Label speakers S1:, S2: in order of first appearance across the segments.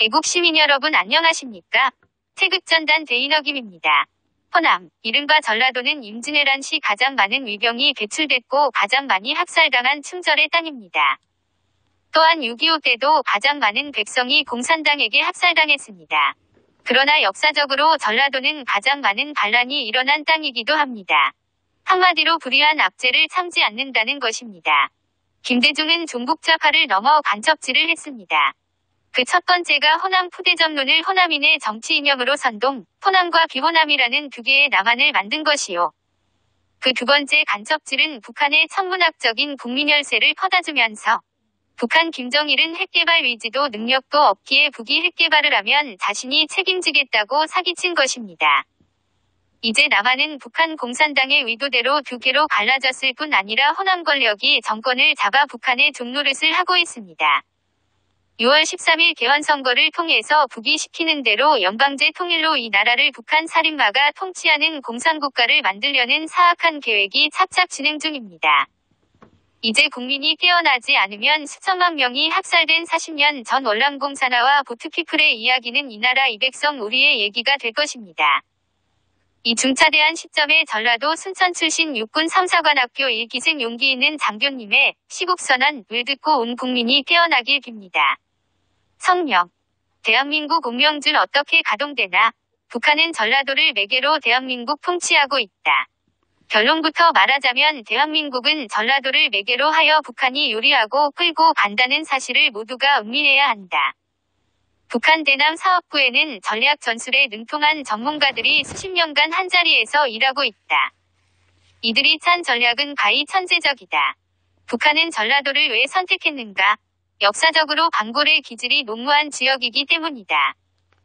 S1: 애국 시민 여러분 안녕하십니까? 태극전단 대인어김입니다. 호남, 이른바 전라도는 임진왜란 시 가장 많은 위병이 배출됐고 가장 많이 학살당한 충절의 땅입니다. 또한 6.25 때도 가장 많은 백성이 공산당에게 학살당했습니다. 그러나 역사적으로 전라도는 가장 많은 반란이 일어난 땅이기도 합니다. 한마디로 불의한 압제를 참지 않는다는 것입니다. 김대중은 종북좌파를 넘어 간첩질을 했습니다. 그 첫 번째가 호남 푸대접론을 호남인의 정치 이념으로 선동, 호남과 비호남이라는 두 개의 남한을 만든 것이요. 그 두 번째 간첩질은 북한의 천문학적인 국민 열세를 퍼다주면서 북한 김정일은 핵개발 의지도 능력도 없기에 북이 핵개발을 하면 자신이 책임지겠다고 사기친 것입니다. 이제 남한은 북한 공산당의 의도대로 두 개로 갈라졌을 뿐 아니라 호남 권력이 정권을 잡아 북한의 종노릇을 하고 있습니다. 6월 13일 개헌선거를 통해서 북이 시키는 대로 연방제 통일로 이 나라를 북한 살인마가 통치하는 공산국가를 만들려는 사악한 계획이 착착 진행 중입니다. 이제 국민이 깨어나지 않으면 수천만 명이 학살된 40년 전 월남공산화와 보트피플의 이야기는 이 나라 이백성 우리의 얘기가 될 것입니다. 이 중차대한 시점에 전라도 순천 출신 육군 3사관학교 1기생 용기 있는 장교님의 시국선언을 듣고 온 국민이 깨어나길 빕니다. 성명. 대한민국 운명줄 어떻게 가동되나? 북한은 전라도를 매개로 대한민국 통치하고 있다. 결론부터 말하자면 대한민국은 전라도를 매개로 하여 북한이 요리하고 끌고 간다는 사실을 모두가 음미해야 한다. 북한 대남 사업부에는 전략 전술에 능통한 전문가들이 수십 년간 한자리에서 일하고 있다. 이들이 찬 전략은 가히 천재적이다. 북한은 전라도를 왜 선택했는가? 역사적으로 방골의 기질이 농무한 지역이기 때문이다.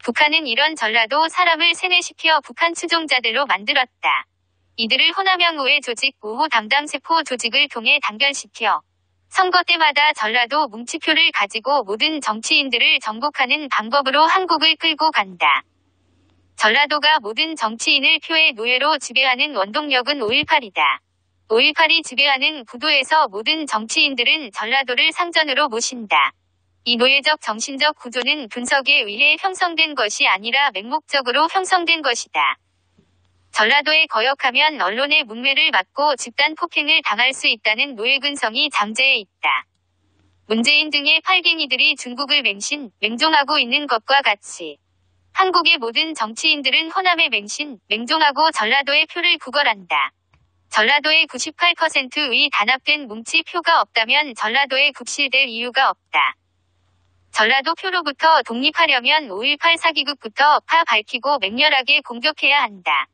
S1: 북한은 이런 전라도 사람을 세뇌시켜 북한 추종자들로 만들었다. 이들을 호남형 우회 조직 우호 담당 세포 조직을 통해 단결시켜 선거 때마다 전라도 뭉치표를 가지고 모든 정치인들을 정복하는 방법으로 한국을 끌고 간다. 전라도가 모든 정치인을 표의 노예로 지배하는 원동력은 5.18이다. 5.18이 지배하는 구도에서 모든 정치인들은 전라도를 상전으로 모신다. 이 노예적 정신적 구조는 분석에 의해 형성된 것이 아니라 맹목적으로 형성된 것이다. 전라도에 거역하면 언론의 문매를 맞고 집단 폭행을 당할 수 있다는 노예근성이 잠재해 있다. 문재인 등의 팔갱이들이 중국을 맹신, 맹종하고 있는 것과 같이 한국의 모든 정치인들은 호남의 맹신, 맹종하고 전라도의 표를 구걸한다. 전라도에 98%의 단합된 뭉치 표가 없다면 전라도에 국실될 이유가 없다. 전라도 표로부터 독립하려면 5.18 사기극부터 파 밝히고 맹렬하게 공격해야 한다.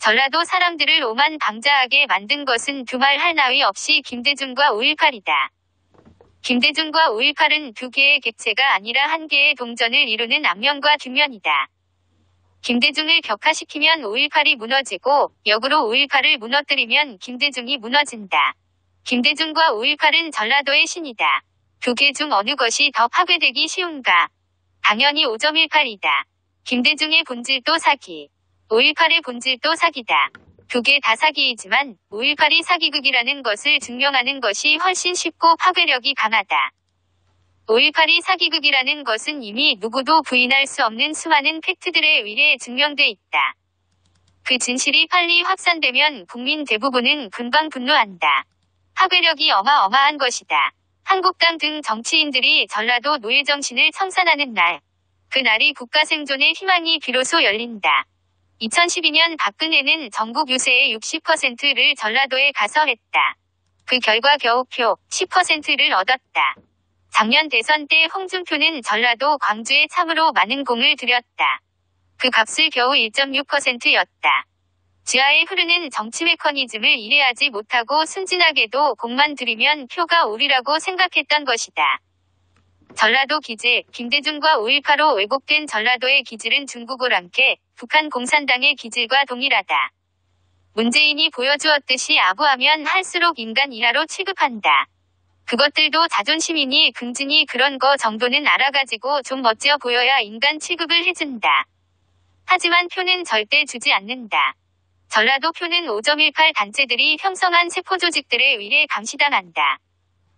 S1: 전라도 사람들을 오만 방자하게 만든 것은 두말 할 나위 없이 김대중과 5.18이다. 김대중과 5.18은 두 개의 객체가 아니라 한 개의 동전을 이루는 앞면과 뒷면이다. 김대중을 격화시키면 5.18이 무너지고 역으로 5.18을 무너뜨리면 김대중이 무너진다. 김대중과 5.18은 전라도의 신이다. 두 개 중 어느 것이 더 파괴되기 쉬운가? 당연히 5.18이다. 김대중의 본질도 사기. 5.18의 본질도 사기다. 두 개 다 사기이지만 5.18이 사기극이라는 것을 증명하는 것이 훨씬 쉽고 파괴력이 강하다. 5.18이 사기극이라는 것은 이미 누구도 부인할 수 없는 수많은 팩트들에 의해 증명돼 있다. 그 진실이 빨리 확산되면 국민 대부분은 금방 분노한다. 파괴력이 어마어마한 것이다. 한국당 등 정치인들이 전라도 노예정신을 청산하는 날. 그 날이 국가 생존의 희망이 비로소 열린다. 2012년 박근혜는 전국 유세의 60%를 전라도에 가서 했다. 그 결과 겨우 표 10%를 얻었다. 작년 대선 때 홍준표는 전라도 광주에 참으로 많은 공을 들였다. 그 값을 겨우 1.6%였다. 지하에 흐르는 정치 메커니즘을 이해하지 못하고 순진하게도 공만 들이면 표가 오리라고 생각했던 것이다. 전라도 기질, 김대중과 5.18로 왜곡된 전라도의 기질은 중국어랑께 북한 공산당의 기질과 동일하다. 문재인이 보여주었듯이 아부하면 할수록 인간 이하로 취급한다. 그것들도 자존심이니 긍진이 그런 거 정도는 알아가지고 좀 멋져 보여야 인간 취급을 해준다. 하지만 표는 절대 주지 않는다. 전라도 표는 5.18 단체들이 형성한 세포 조직들에 의해 감시당한다.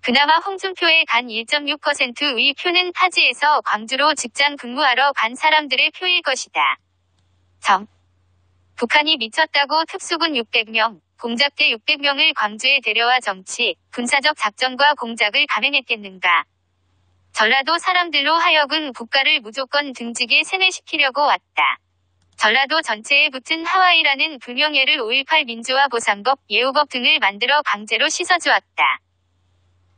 S1: 그나마 홍준표에 간 1.6%의 표는 타지에서 광주로 직장 근무하러 간 사람들의 표일 것이다. 점. 북한이 미쳤다고 특수군 600명, 공작대 600명을 광주에 데려와 정치, 군사적 작전과 공작을 감행했겠는가. 전라도 사람들로 하여금 국가를 무조건 등지게 세뇌시키려고 왔다. 전라도 전체에 붙은 하와이라는 불명예를 5.18 민주화 보상법, 예우법 등을 만들어 강제로 씻어주었다.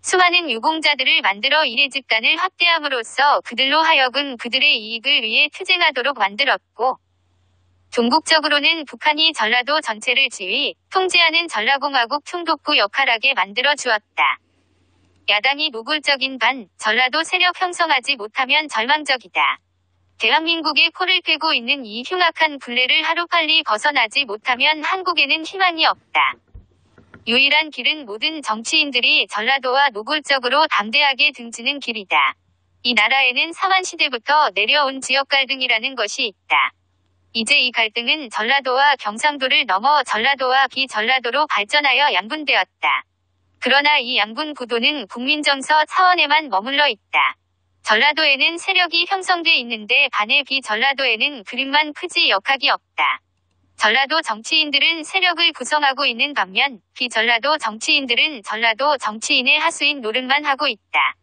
S1: 수많은 유공자들을 만들어 일의 집단을 확대함으로써 그들로 하여금 그들의 이익을 위해 투쟁하도록 만들었고, 종국적으로는 북한이 전라도 전체를 지휘, 통제하는 전라공화국 총독부 역할하게 만들어 주었다. 야당이 노골적인 반, 전라도 세력 형성하지 못하면 절망적이다. 대한민국의 코를 꿰고 있는 이 흉악한 굴레를 하루빨리 벗어나지 못하면 한국에는 희망이 없다. 유일한 길은 모든 정치인들이 전라도와 노골적으로 담대하게 등지는 길이다. 이 나라에는 사만시대부터 내려온 지역 갈등이라는 것이 있다. 이제 이 갈등은 전라도와 경상도를 넘어 전라도와 비전라도로 발전하여 양분되었다. 그러나 이 양분 구도는 국민정서 차원에만 머물러 있다. 전라도에는 세력이 형성돼 있는데 반해 비전라도에는 그림만 크지 역학이 없다. 전라도 정치인들은 세력을 구성하고 있는 반면 비전라도 정치인들은 전라도 정치인의 하수인 노릇만 하고 있다.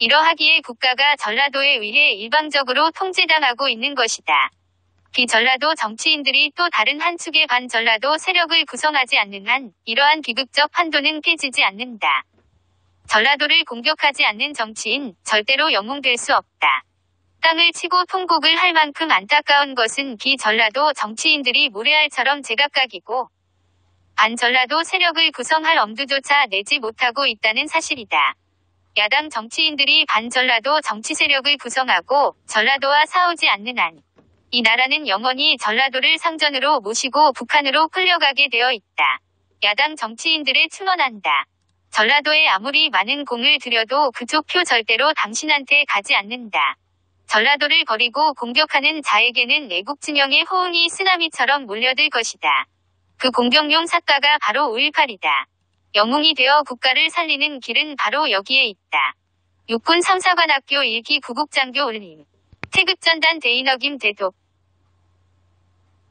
S1: 이러하기에 국가가 전라도에 의해 일방적으로 통제당하고 있는 것이다. 비전라도 정치인들이 또 다른 한 축의 반전라도 세력을 구성하지 않는 한 이러한 비극적 판도는 깨지지 않는다. 전라도를 공격하지 않는 정치인 절대로 영웅될 수 없다. 땅을 치고 통곡을 할 만큼 안타까운 것은 비전라도 정치인들이 모래알처럼 제각각이고 반전라도 세력을 구성할 엄두조차 내지 못하고 있다는 사실이다. 야당 정치인들이 반전라도 정치 세력을 구성하고 전라도와 싸우지 않는 한 이 나라는 영원히 전라도를 상전으로 모시고 북한으로 끌려가게 되어 있다. 야당 정치인들의 충원한다. 전라도에 아무리 많은 공을 들여도 그쪽 표 절대로 당신한테 가지 않는다. 전라도를 버리고 공격하는 자에게는 내국 진영의 호응이 쓰나미처럼 몰려들 것이다. 그 공격용 삿과가 바로 5.18이다. 영웅이 되어 국가를 살리는 길은 바로 여기에 있다. 육군 삼사관학교 1기 구국장교 올림. 태극전단 대인어김 대독.